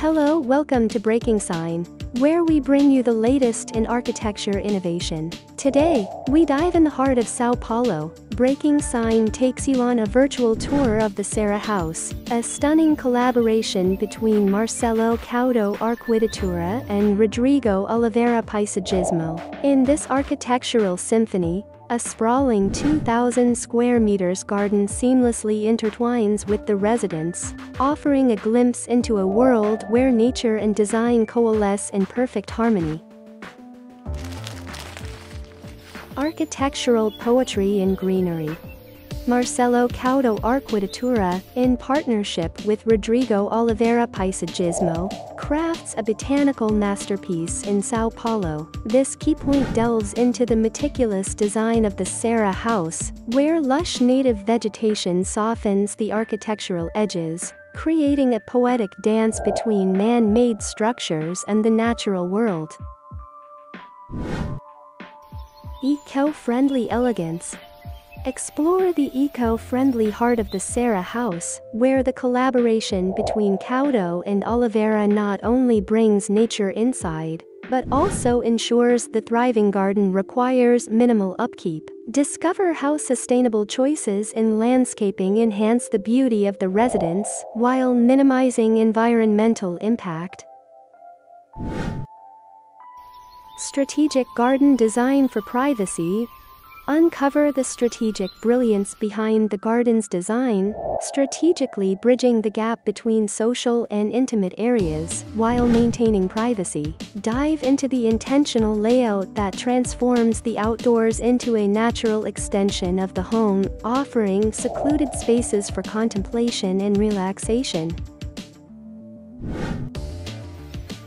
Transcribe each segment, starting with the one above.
Hello, welcome to Breaking Sign, where we bring you the latest in architecture innovation. Today, we dive in the heart of Sao Paulo. Breaking Sign takes you on a virtual tour of the Serra House, a stunning collaboration between Marcelo Couto Arquitetura and Rodrigo Oliveira Paisagismo. In this architectural symphony, a sprawling 2,000 square meters garden seamlessly intertwines with the residence, offering a glimpse into a world where nature and design coalesce in perfect harmony. Architectural poetry in greenery. Marcelo Couto Arquitetura, in partnership with Rodrigo Oliveira Paisagismo, crafts a botanical masterpiece in Sao Paulo. This key point delves into the meticulous design of the Serra House, where lush native vegetation softens the architectural edges, creating a poetic dance between man-made structures and the natural world. Eco-friendly elegance Explore the eco-friendly heart of the Serra House, where the collaboration between Couto and Oliveira not only brings nature inside, but also ensures the thriving garden requires minimal upkeep. Discover how sustainable choices in landscaping enhance the beauty of the residence while minimizing environmental impact. Strategic garden design for privacy Uncover the strategic brilliance behind the garden's design, strategically bridging the gap between social and intimate areas while maintaining privacy. Dive into the intentional layout that transforms the outdoors into a natural extension of the home, offering secluded spaces for contemplation and relaxation.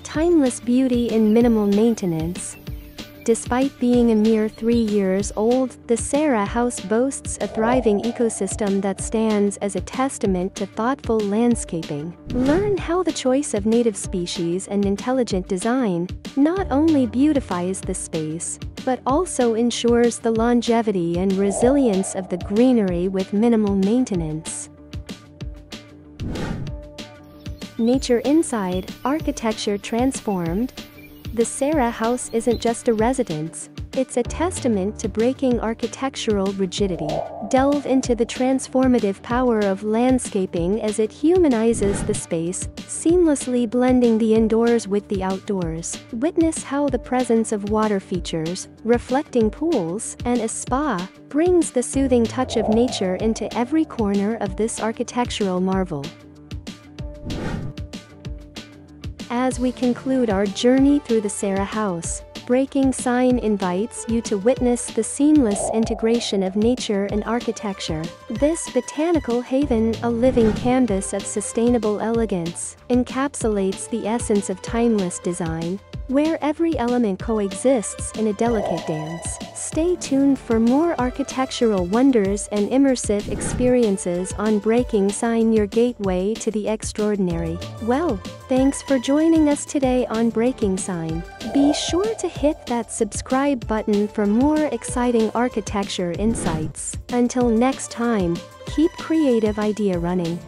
Timeless beauty in minimal maintenance. Despite being a mere three years old, the Serra House boasts a thriving ecosystem that stands as a testament to thoughtful landscaping. Learn how the choice of native species and intelligent design not only beautifies the space, but also ensures the longevity and resilience of the greenery with minimal maintenance. Nature inside, architecture transformed, the Serra House isn't just a residence, it's a testament to breaking architectural rigidity. Delve into the transformative power of landscaping as it humanizes the space, seamlessly blending the indoors with the outdoors. Witness how the presence of water features, reflecting pools, and a spa brings the soothing touch of nature into every corner of this architectural marvel. As we conclude our journey through the Serra House, Breaking Sign invites you to witness the seamless integration of nature and architecture. This botanical haven, a living canvas of sustainable elegance, encapsulates the essence of timeless design, where every element coexists in a delicate dance. Stay tuned for more architectural wonders and immersive experiences on Breaking Sign your gateway to the extraordinary. Well, thanks for joining us today on Breaking Sign. Be sure to hit that subscribe button for more exciting architecture insights. Until next time, keep creative idea running.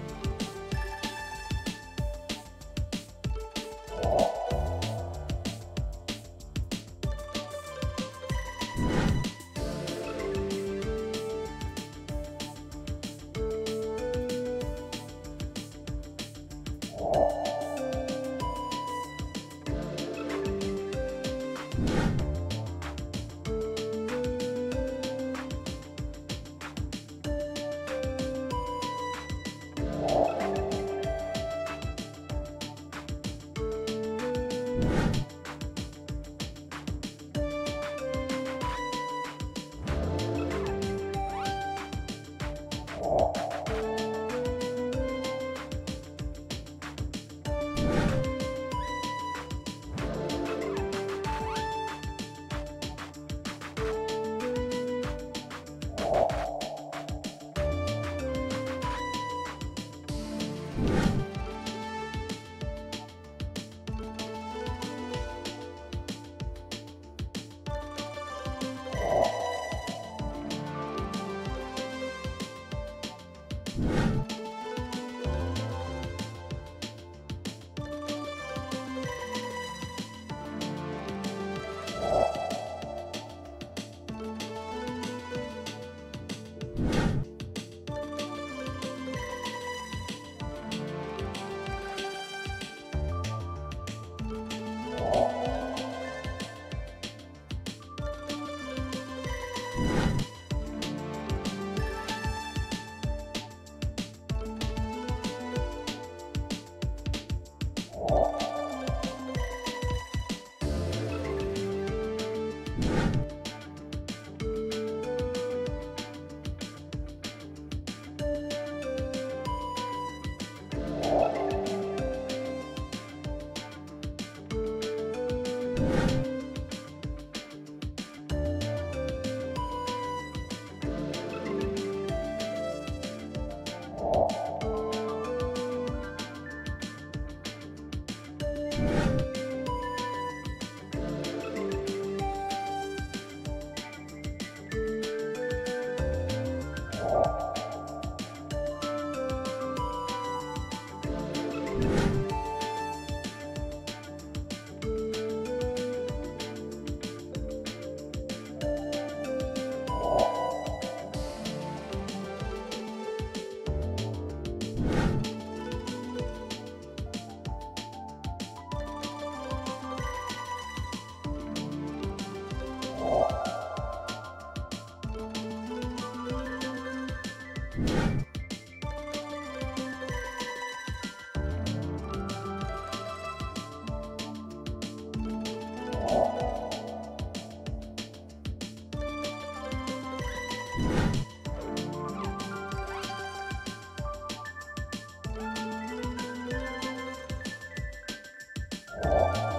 Bye.